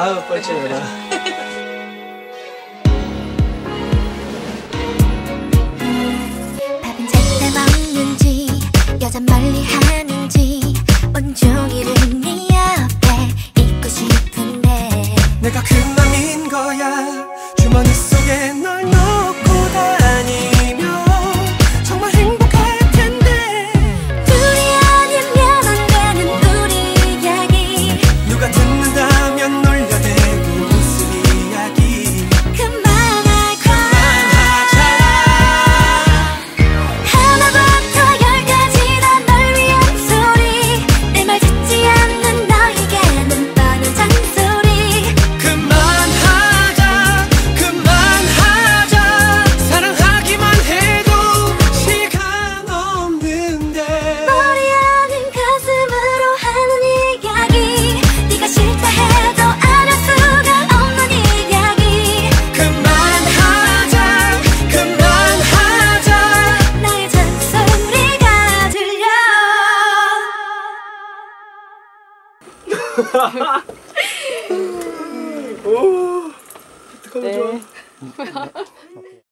아유 뻘쭘해라 밥은 제때 먹는지 여자 멀리 하는지 온종일 네 옆에 있고 싶은데. 내가 그 오, 어떡하면 네. 좋아.